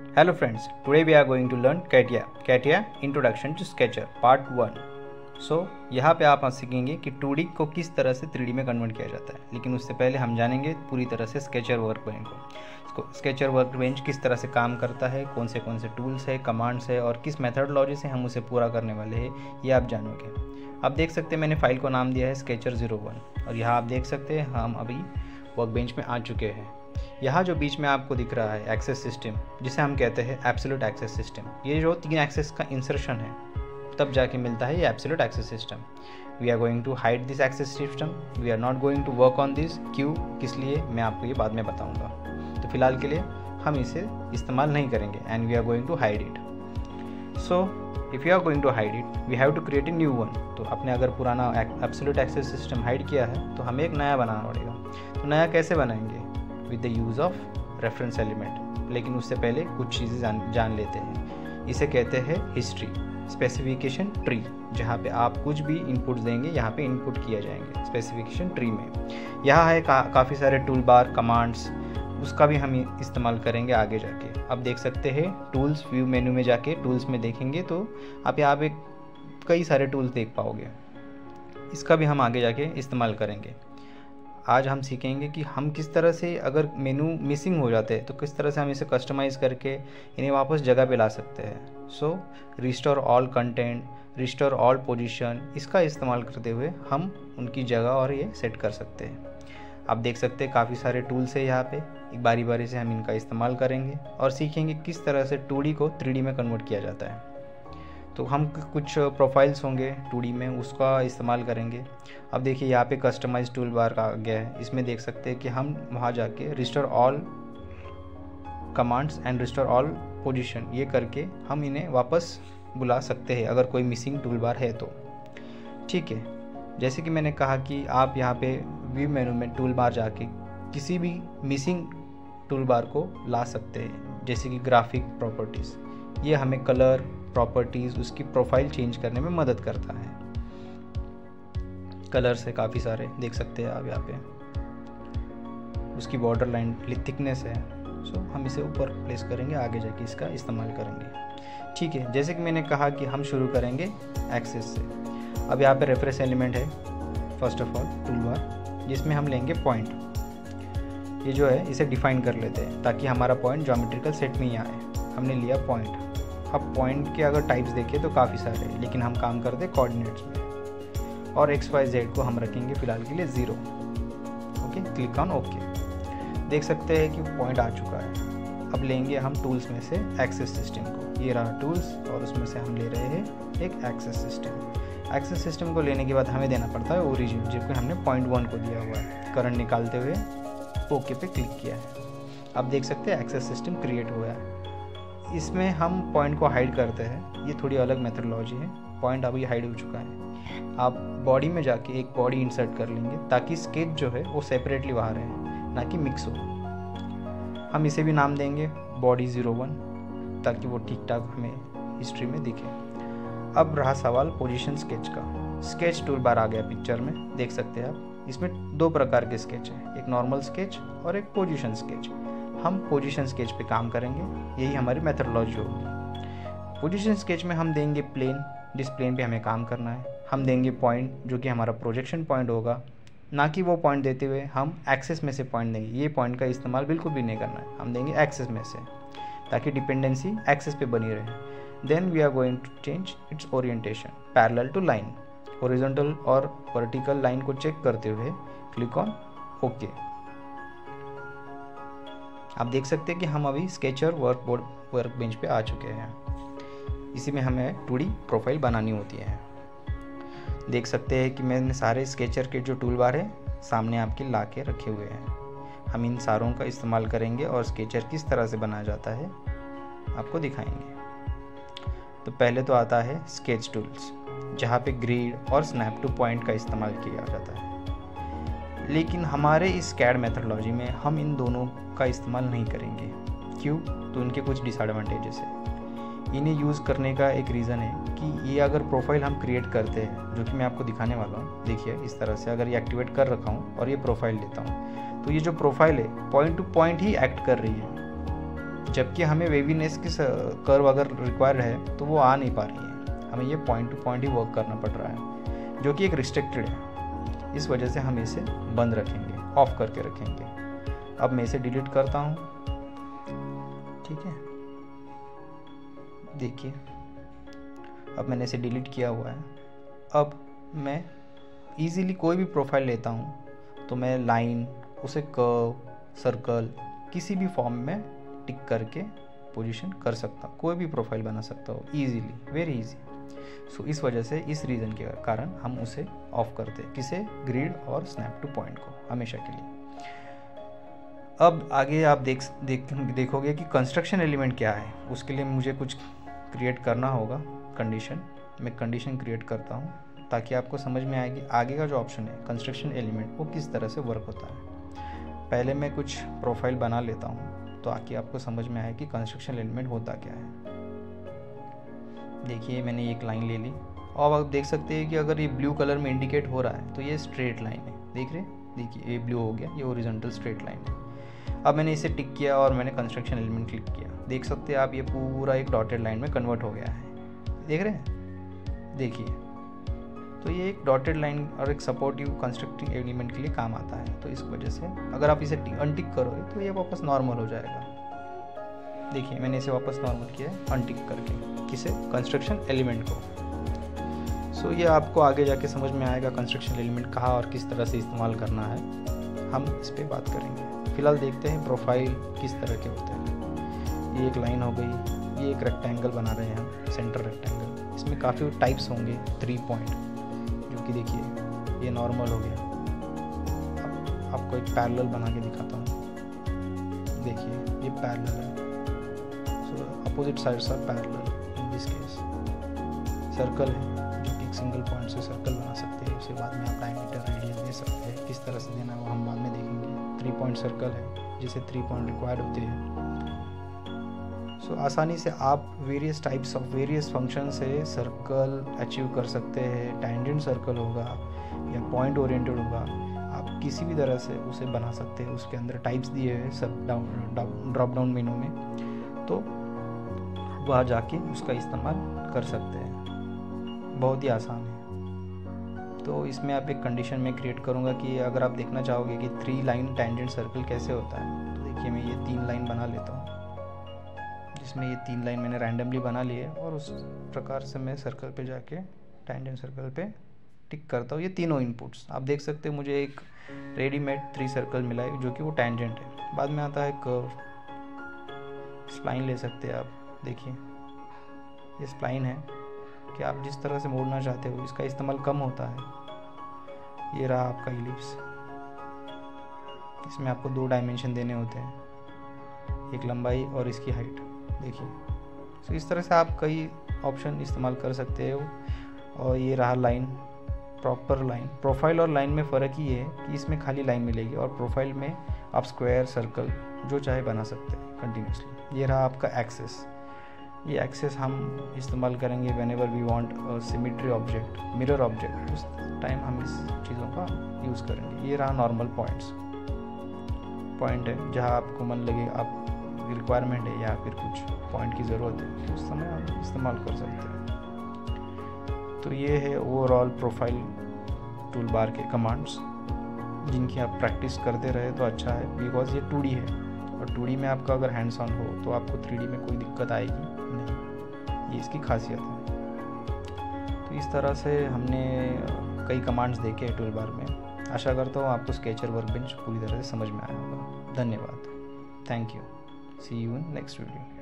Hello friends, today we are going to learn CATIA. CATIA Introduction to Sketcher Part 1. So so, यहाँ पे आप सीखेंगे कि 2D को किस तरह से 3D में कन्वर्ट किया जाता है। लेकिन उससे पहले हम जानेंगे पूरी तरह से स्केचर वर्क बेंच को। स्केचर वर्क बेंच किस तरह से काम करता है कौन से कौन से टूल्स है कमांड्स है और किस मेथडोलॉजी से हम उसे पूरा करने वाले हैं ये आप जानोगे। आप देख सकते हैं मैंने फ़ाइल को नाम दिया है स्केचर ज़ीरो वन और यहाँ आप देख सकते हैं हम अभी वर्क बेंच में आ चुके हैं। यहाँ जो बीच में आपको दिख रहा है एक्सेस सिस्टम जिसे हम कहते हैं एब्सोल्यूट एक्सेस सिस्टम ये जो तीन एक्सेस का इंसर्शन है, तब जाके मिलता है ये absolute axis system we are going to hide this axis system we are not going to work on this क्यों किस लिए? मैं आपको ये बाद में बताऊँगा. तो फ़िलहाल के लिए हम इसे इस्तेमाल नहीं करेंगे and we are going to hide it so if you are going to hide it we have to create a new one तो आपने अगर पुराना एब्सोल्यूट एक्सेस सिस्टम हाइड किया है तो हमें एक नया बनाना पड़ेगा. तो नया कैसे बनाएँगे? With the use of reference element लेकिन उससे पहले कुछ चीज़ें जान जान लेते हैं। इसे कहते हैं हिस्ट्री स्पेसिफिकेशन ट्री जहाँ पे आप कुछ भी इनपुट देंगे यहाँ पे इनपुट किया जाएँगे स्पेसिफिकेशन ट्री में। यहाँ है का, काफ़ी सारे टूल बार कमांड्स उसका भी हम इस्तेमाल करेंगे आगे जाके। अब देख सकते हैं टूल्स व्यू मेन्यू में जाके टूल्स में देखेंगे तो आप यहाँ पे कई सारे टूल्स देख पाओगे। इसका भी हम आगे जाके इस्तेमाल करेंगे। आज हम सीखेंगे कि हम किस तरह से अगर मेनू मिसिंग हो जाते हैं तो किस तरह से हम इसे कस्टमाइज़ करके इन्हें वापस जगह पे ला सकते हैं। So restore all content restore all position इसका इस्तेमाल करते हुए हम उनकी जगह और ये सेट कर सकते हैं। आप देख सकते हैं काफ़ी सारे टूल्स है यहाँ पे। एक बारी बारी से हम इनका इस्तेमाल करेंगे और सीखेंगे किस तरह से टू को थ्री में कन्वर्ट किया जाता है। तो हम कुछ प्रोफाइल्स होंगे टू में, उसका इस्तेमाल करेंगे। अब देखिए, यहाँ पे कस्टमाइज टूल बार आ गया है। इसमें देख सकते हैं कि हम वहाँ जाके restore all commands and restore all position ये करके हम इन्हें वापस बुला सकते हैं, अगर कोई मिसिंग टूल बार है तो। ठीक है, जैसे कि मैंने कहा कि आप यहाँ पे व्यू मेनू में टूल बार जाके किसी भी मिसिंग टूल बार को ला सकते हैं, जैसे कि ग्राफिक प्रॉपर्टीज़ ये हमें कलर प्रॉपर्टीज़ उसकी प्रोफ़ाइल चेंज करने में मदद करता है। कलर्स है काफ़ी सारे, देख सकते हैं आप यहाँ पे। उसकी बॉर्डर लाइन थिकनेस है। सो हम इसे ऊपर प्लेस करेंगे, आगे जाके इसका इस्तेमाल करेंगे। ठीक है, जैसे कि मैंने कहा कि हम शुरू करेंगे एक्सेस से। अब यहाँ पे रेफरेंस एलिमेंट है first of all tool bar जिसमें हम लेंगे पॉइंट ये जो है, इसे डिफाइन कर लेते हैं, ताकि हमारा पॉइंट जोमेट्रिकल सेट में ही आए। हमने लिया पॉइंट अब पॉइंट के अगर टाइप्स देखें तो काफ़ी सारे लेकिन हम काम करते कोऑर्डिनेट्स में। और एक्स वाई जेड को हम रखेंगे फ़िलहाल के लिए zero okay click on okay देख सकते हैं कि पॉइंट आ चुका है। अब लेंगे हम टूल्स में से एक्सेस सिस्टम को। ये रहा टूल्स और उसमें से हम ले रहे हैं एक एक्सेस सिस्टम एक्सेस सिस्टम को लेने के बाद हमें देना पड़ता है ओरिजिन जिसको हमने पॉइंट वन को दिया हुआ है। करंट निकालते हुए ओके पे क्लिक किया है। अब देख सकते हैं एक्सेस सिस्टम क्रिएट हुआ है। इसमें हम पॉइंट को हाइड करते हैं। ये थोड़ी अलग मेथडोलॉजी है। पॉइंट अभी हाइड हो चुका है। आप बॉडी में जाके एक बॉडी इंसर्ट कर लेंगे, ताकि स्केच जो है, वो सेपरेटली बाहर रहे ना कि मिक्स हो। हम इसे भी नाम देंगे बॉडी ज़ीरो वन ताकि वो ठीक ठाक हमें हिस्ट्री में दिखे। अब रहा सवाल पोजीशन स्केच का। स्केच टूल बार आ गया पिक्चर में। देख सकते हैं आप। इसमें दो प्रकार के स्केच हैं। एक नॉर्मल स्केच और एक पोजीशन स्केच हम पोजीशन स्केच पे काम करेंगे। यही हमारी मेथडोलॉजी होगी। पोजीशन स्केच में हम देंगे प्लेन जिस प्लेन पे हमें काम करना है। हम देंगे पॉइंट जो कि हमारा प्रोजेक्शन पॉइंट होगा। ना कि वो पॉइंट देते हुए हम एक्सेस में से पॉइंट देंगे। ये पॉइंट का इस्तेमाल बिल्कुल भी नहीं करना है। हम देंगे एक्सेस में से, ताकि डिपेंडेंसी एक्सेस पे बनी रहे। Then we are going to change its orientation parallel to line horizontal और वर्टिकल लाइन को चेक करते हुए क्लिक ऑन ओके आप देख सकते हैं कि हम अभी sketcher work board work bench पे आ चुके हैं। इसी में हमें टू प्रोफ़ाइल बनानी होती है। देख सकते हैं कि मैंने सारे स्केचर के जो टूल बार है, सामने आपके ला के रखे हुए हैं। हम इन सारों का इस्तेमाल करेंगे और स्केचर किस तरह से बनाया जाता है, आपको दिखाएँगे। तो पहले तो आता है स्केच टूल्स जहाँ पे ग्रीड और स्नैप टू पॉइंट का इस्तेमाल किया जाता है। लेकिन हमारे इस कैड मेथडोलॉजी में हम इन दोनों का इस्तेमाल नहीं करेंगे। क्यों? तो उनके कुछ डिसएडवांटेजेस है। इन्हें यूज़ करने का एक रीज़न है कि ये अगर प्रोफ़ाइल हम क्रिएट करते हैं, जो कि मैं आपको दिखाने वाला हूँ, देखिए, इस तरह से अगर ये एक्टिवेट कर रखा हूँ और ये प्रोफ़ाइल लेता हूँ तो ये जो प्रोफ़ाइल है पॉइंट टू पॉइंट ही एक्ट कर रही है। जबकि हमें वेवीनेस की कर्व अगर रिक्वायर्ड है तो वो आ नहीं पा रही है। हमें ये पॉइंट टू पॉइंट ही वर्क करना पड़ रहा है, जो कि एक रिस्ट्रिक्टेड है। इस वजह से हम इसे बंद रखेंगे ऑफ़ करके रखेंगे। अब मैं इसे डिलीट करता हूँ। ठीक है? देखिए, अब मैंने इसे डिलीट किया हुआ है। अब मैं इजीली कोई भी प्रोफ़ाइल लेता हूँ तो मैं लाइन उसे कर्व सर्कल किसी भी फॉर्म में टिक करके पोजीशन कर सकता कोई भी प्रोफ़ाइल बना सकता हूँ ईजीली वेरी इजी सो इस वजह से, इस रीज़न के कारण हम उसे ऑफ़ करते, किसे? ग्रिड और स्नैप टू पॉइंट को, हमेशा के लिए। अब आगे आप देख देख, देखोगे कि कंस्ट्रक्शन एलिमेंट क्या है। उसके लिए मुझे कुछ क्रिएट करना होगा कंडीशन मैं कंडीशन क्रिएट करता हूँ, ताकि आपको समझ में आएगी आगे का जो ऑप्शन है कंस्ट्रक्शन एलिमेंट वो किस तरह से वर्क होता है। पहले मैं कुछ प्रोफ़ाइल बना लेता हूँ तो आके आपको समझ में आए कि कंस्ट्रक्शन एलिमेंट होता क्या है। देखिए, मैंने एक लाइन ले ली। और आप देख सकते हैं कि अगर ये ब्लू कलर में इंडिकेट हो रहा है तो ये स्ट्रेट लाइन है। देख रहे देखिए, ये ब्लू हो गया, ये ओरिजेंटल स्ट्रेट लाइन है। अब मैंने इसे टिक किया और मैंने कंस्ट्रक्शन एलिमेंट क्लिक किया। देख सकते हैं आप, ये पूरा एक डॉटेड लाइन में कन्वर्ट हो गया है। देख रहे हैं? देखिए तो ये एक डॉटेड लाइन और एक सपोर्टिव कंस्ट्रक्टिंग एलिमेंट के लिए काम आता है। तो इस वजह से अगर आप इसे अनटिक करोगे तो ये वापस नॉर्मल हो जाएगा। देखिए मैंने इसे वापस नॉर्मल किया है अनटिक करके किसे कंस्ट्रक्शन एलिमेंट को। सो so, ये आपको आगे जाके समझ में आएगा कंस्ट्रक्शन एलिमेंट कहाँ और किस तरह से इस्तेमाल करना है। हम इस पर बात करेंगे। फ़िलहाल देखते हैं प्रोफ़ाइल किस तरह के होते हैं। ये एक लाइन हो गई ये एक रेक्टेंगल बना रहे हैं हम सेंटर रेक्टेंगल इसमें काफ़ी टाइप्स होंगे थ्री पॉइंट जो कि देखिए ये नॉर्मल हो गया। अब आपको एक पैरेलल बना के दिखाता हूँ। देखिए ये पैरेलल है। Opposite sides are parallel in this case circle है जो कि एक सिंगल पॉइंट से सर्कल बना सकते हैं। उसके बाद में आप डायमीटर रेडियस दे सकते हैं। किस तरह से देना है वो हम बाद में देखेंगे। थ्री पॉइंट सर्कल है जिसे थ्री पॉइंट रिक्वायर्ड होते हैं। सो so, आसानी से आप various types of various function से सर्कल अचीव कर सकते हैं। टेंजेंट सर्कल होगा या पॉइंट ओरिएंटेड होगा। आप किसी भी तरह से उसे बना सकते हैं। उसके अंदर टाइप्स दिए हैं सब डाउन ड्रॉप डाउन मेनू में। तो वहाँ जाके उसका इस्तेमाल कर सकते हैं। बहुत ही आसान है। तो इसमें आप एक कंडीशन में क्रिएट करूँगा कि अगर आप देखना चाहोगे कि थ्री लाइन टेंजेंट सर्कल कैसे होता है तो देखिए मैं ये तीन लाइन बना लेता हूँ। जिसमें ये तीन लाइन मैंने रैंडमली बना लिए और उस प्रकार से मैं सर्कल पे जाके टेंजेंट सर्कल पे टिक करता हूँ। ये तीनों इनपुट्स आप देख सकते हैं मुझे एक रेडीमेड थ्री सर्कल मिला है, जो कि वो टेंजेंट है। बाद में आता है कर्व स्प्लाइन ले सकते हैं आप। देखिए, ये स्प्लाइन है कि आप जिस तरह से मोड़ना चाहते हो, इसका इस्तेमाल कम होता है। ये रहा आपका इलिप्स इसमें आपको दो डायमेंशन देने होते हैं, एक लंबाई और इसकी हाइट देखिए तो इस तरह से आप कई ऑप्शन इस्तेमाल कर सकते हो और ये रहा लाइन प्रॉपर लाइन प्रोफ़ाइल और लाइन में फ़र्क ही है कि इसमें खाली लाइन मिलेगी और प्रोफ़ाइल में आप स्क्वायर सर्कल जो चाहे बना सकते हैं कंटिन्यूसली ये रहा आपका एक्सेस ये एक्सेस हम इस्तेमाल करेंगे whenever we want symmetry object mirror object उस टाइम हम इस चीज़ों का यूज़ करेंगे। ये रहा नॉर्मल पॉइंट्स पॉइंट है, जहाँ आपको मन लगे, आप रिक्वायरमेंट है या फिर कुछ पॉइंट की ज़रूरत है तो उस समय आप इस्तेमाल कर सकते हैं। तो ये है ओवरऑल प्रोफ़ाइल टूल बार के कमांड्स जिनकी आप प्रैक्टिस करते रहे तो अच्छा है बिकॉज़ ये टू है। और टू में आपका अगर हैंड्स ऑन हो तो आपको थ्री में कोई दिक्कत आएगी। नहीं ये इसकी खासियत है। तो इस तरह से हमने कई कमांड्स देखे हैं टूल बार में। आशा करता हूँ आपको स्केचर वर्क बेंच पूरी तरह से समझ में आया होगा। धन्यवाद। Thank you see you in next video